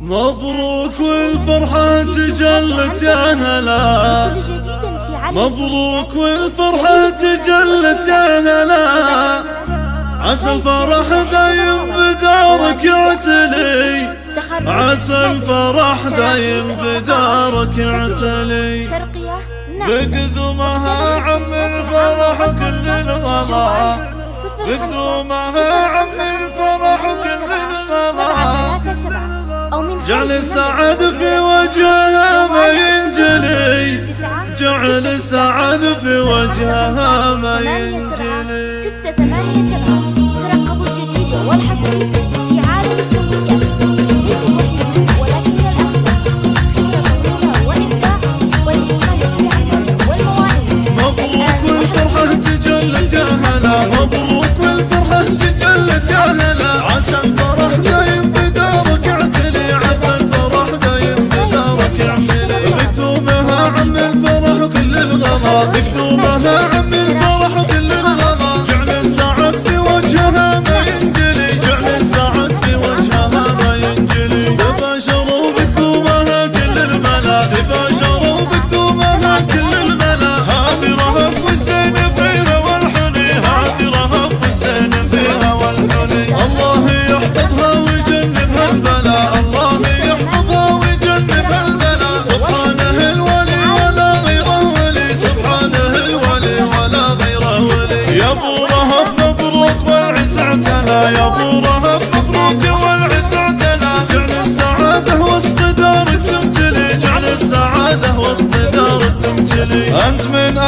مبروك والفرحة تجلت يا هلا مبروك والفرحة تجلت يا هلا عسى الفرح دايم بدارك يعتلي. عسى الفرح دايم بدارك يعتلي. بقدومها عم الفرح كل صفر بقدومها عم الفرح كل الغلا جعل السعد في وجهها ما ينجلي جعل السعد في وجهها ما ينجلي ستة ثمانية سبعة ترقبوا الجديد والحصري في عالم السعودية ليس الوحيد ولكن الأفضل خبرة طويلة وإبداع والإتقان في العمل والمواهب مبروك والفرحة تجلت يا هلا مبروك والفرحة الغلا يا ابو رهف مبروك والعز جعل السعاده وسط دارك تمتلي جعل السعاده وسط دارك تمتلي أنت من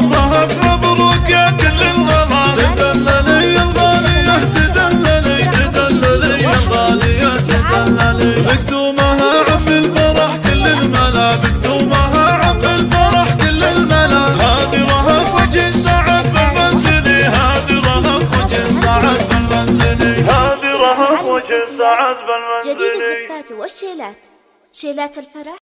مبروك يا كل تدللي الغالية تدللي تدللي الغالية تدللي الفرح كل الملا الفرح كل الملا وجه السعد بالمنزلي وجه السعد بالمنزلي وجه السعد جديد بالمنزلي الزفات والشيلات. شيلات الفرح.